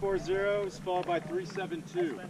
340 is followed by 372.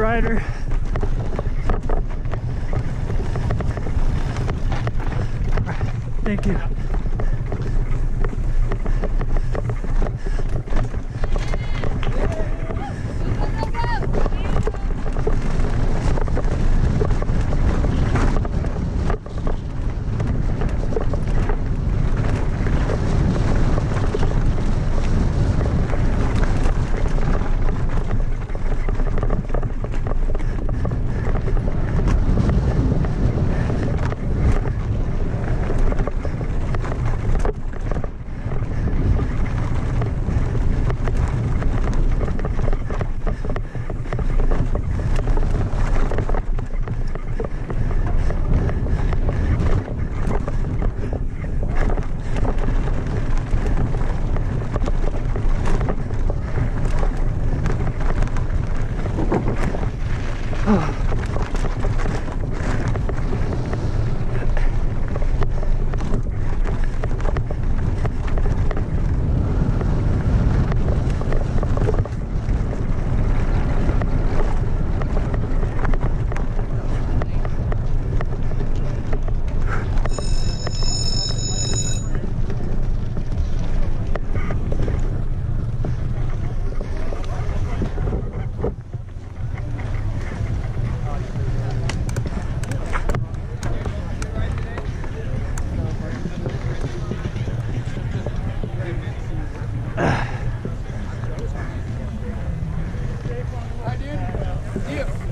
Rider. Thank you. Ya.